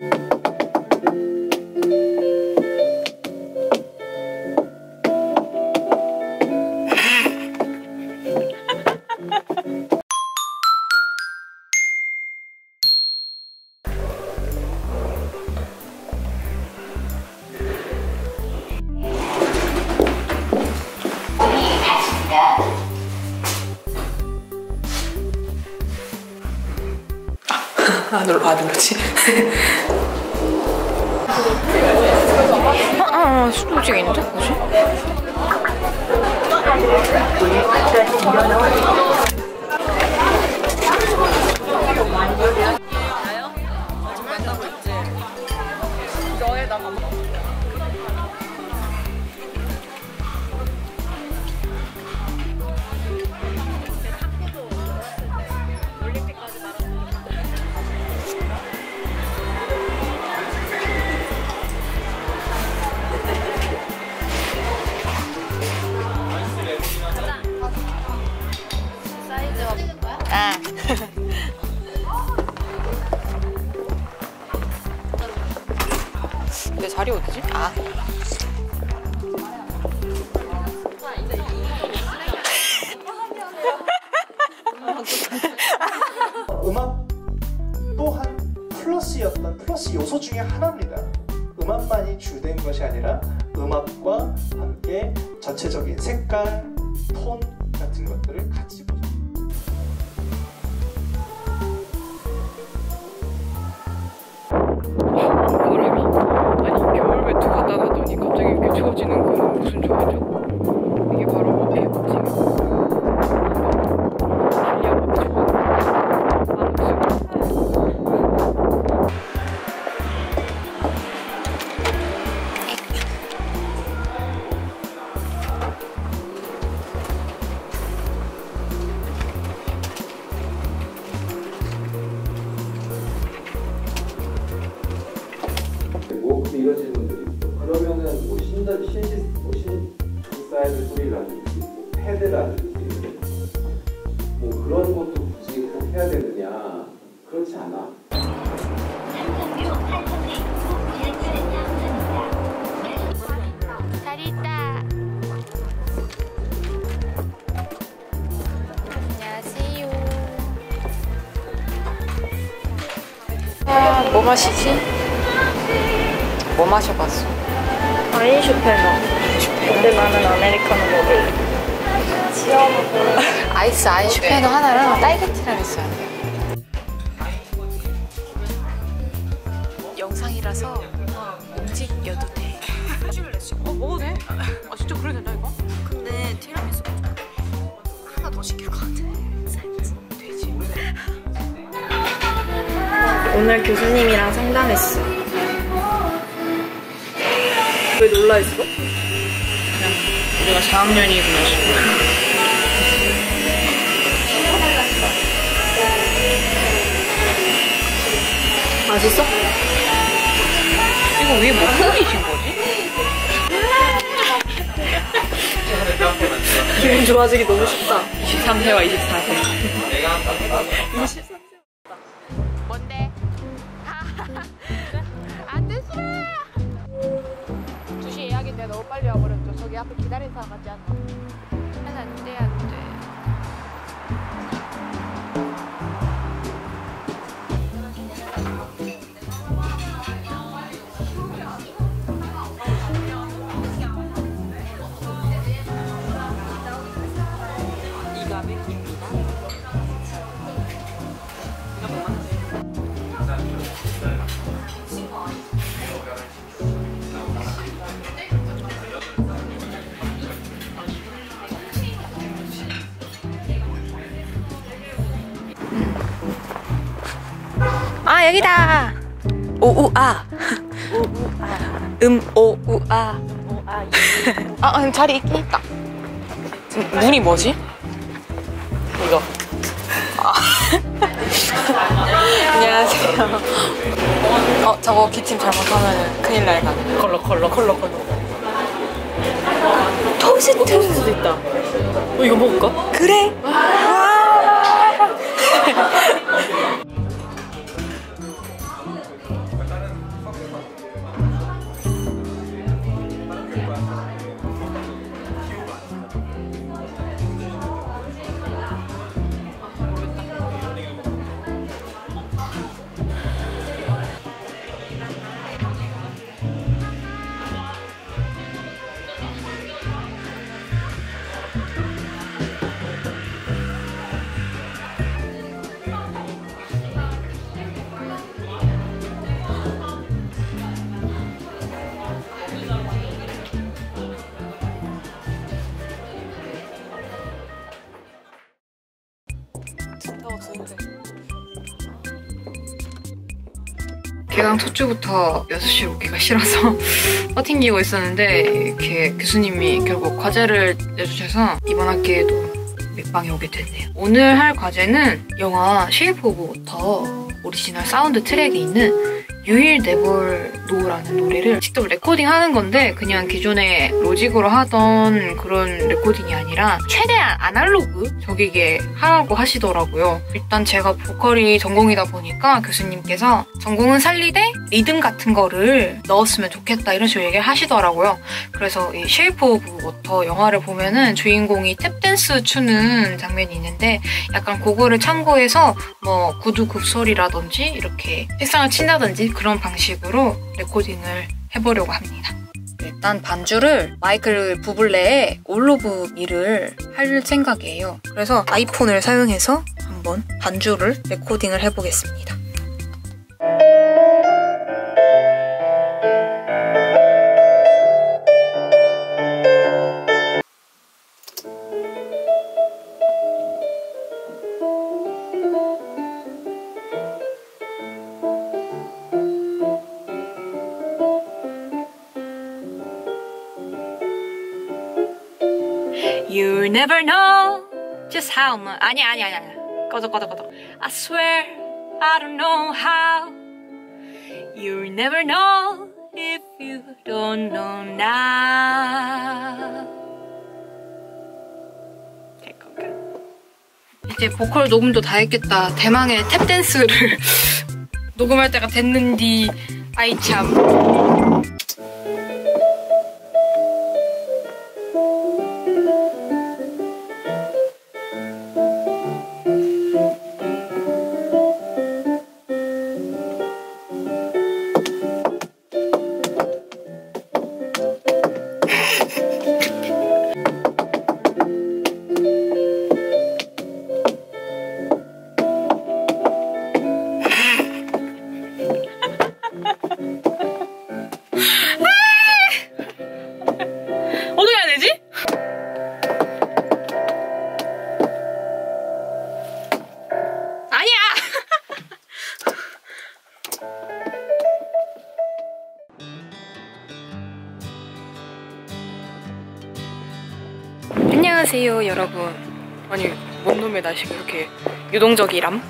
you 아, 눌러, 아, 눌렀지. 아, 아, 수도 움직이는데? 뭐지? 아. 내 자리 어디지? 아. 음악 또한 플러스였던 플러스 요소 중에 하나입니다. 음악만이 주된 것이 아니라 음악과 함께 전체적인 색깔, 톤 같은 것들을 신다 신시 뭐 신축사이드 소리라든지 뭐 패드라든지 뭐 그런 것도 굳이 꼭 해야 되느냐 그렇지 않아. 아, 뭐 마시지? 뭐 마셔봤어? 아인 슈페너. 근데 나는 아메리카노 먹을래. 아이스 아인 슈페너 하나랑 딸기티랑 있어야 돼. 영상이라서 움직여도 돼. 어 먹어도 돼? 아 진짜 그래 된다 이거? 근데 티라미수 하나 더 시킬 것 같아. 되지. 오늘 교수님이랑 상담했어. 왜 놀라있어? 우리가 4학년이구나 싶어. 맛있어? 이거 위에 뭐 뿌리신 거지? 기분 좋아지기 너무 쉽다. 23세와 24세. 뭔데? 너무 빨리 와버렸죠. 저기 앞에 기다리는 사람 같지 않나? 안 돼, 안 돼. 아 여기다. 오우아. 음오우아. 아, 아 자리 있긴 있다. 지금 문이 뭐지? 이거. 아. 안녕하세요. 어 저거 기침 잘못하면 큰일 날 가. 컬러 컬러 컬러 컬러. 토스트. 토스트도 있다. 어, 이거 먹을까? 그래. 개강 첫 주부터 6시에 오기가 싫어서 버팅기고 있었는데 이렇게 교수님이 결국 과제를 내주셔서 이번 학기에도 맥방에 오게 됐네요. 오늘 할 과제는 영화 Shape of Water 오리지널 사운드 트랙에 있는 You'll Never Know라는 노래를 직접 레코딩 하는 건데 그냥 기존에 로직으로 하던 그런 레코딩이 아니라 최대한 아날로그 적이게 하라고 하시더라고요. 일단 제가 보컬이 전공이다 보니까 교수님께서 전공은 살리되 리듬 같은 거를 넣었으면 좋겠다 이런 식으로 얘기를 하시더라고요. 그래서 이 Shape of Water 영화를 보면은 주인공이 탭댄스 추는 장면이 있는데 약간 그거를 참고해서 뭐 구두 굽소리라든지 이렇게 책상을 친다든지 그런 방식으로 레코딩을 해보려고 합니다. 일단 반주를 마이클 부블레의 All of Me를 할 생각이에요. 그래서 아이폰을 사용해서 한번 반주를 레코딩을 해보겠습니다. You never know just how much 아니야 아니야 아니야 꺼져 꺼져 꺼져 I swear I don't know how You'll never know if you don't know now. 이제 보컬 녹음도 다 했겠다 대망의 탭댄스를 녹음할 때가 됐는디 아이 참 안녕하세요, 여러분. 아니, 뭔 놈의 날씨가 이렇게 유동적이람?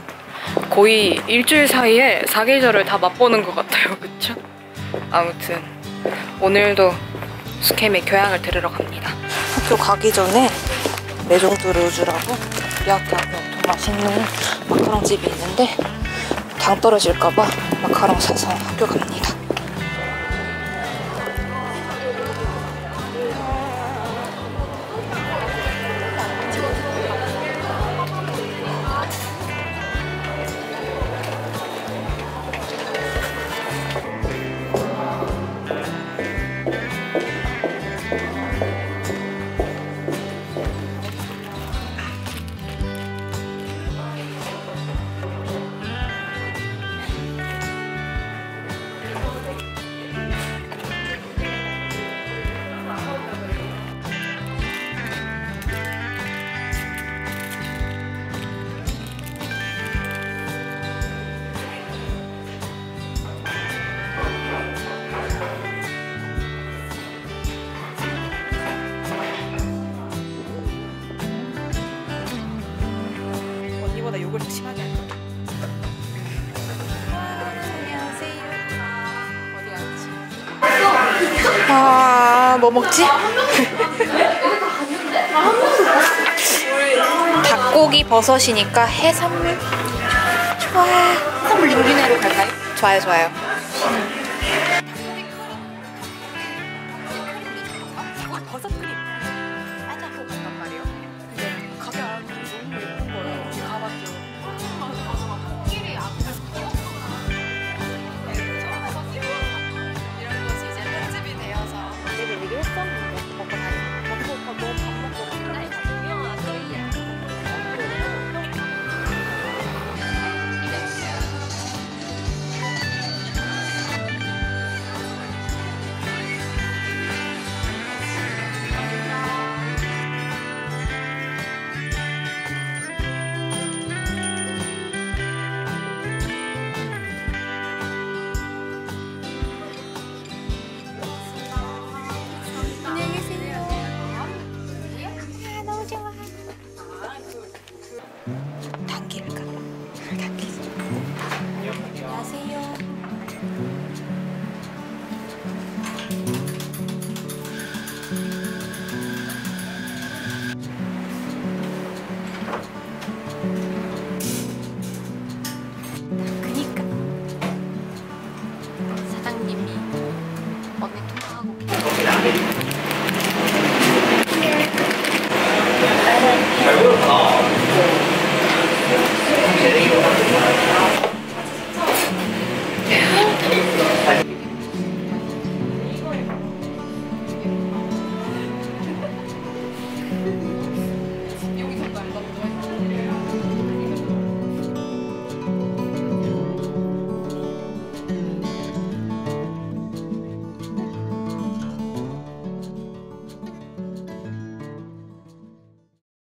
거의 일주일 사이에 사계절을 다 맛보는 것 같아요, 그쵸? 아무튼, 오늘도 스캠에 교양을 들으러 갑니다. 학교 가기 전에 매종두를 주라고 우리 학교 앞에 엄청 맛있는 마카롱 집이 있는데 당 떨어질까봐 마카롱 사서 학교 갑니다. 욕을 더 심하게 할 거야. 아, 뭐 먹지? 닭고기 버섯이니까 해산물. 좋아. 해산물 링기네로 갈까요? 좋아요, 좋아요.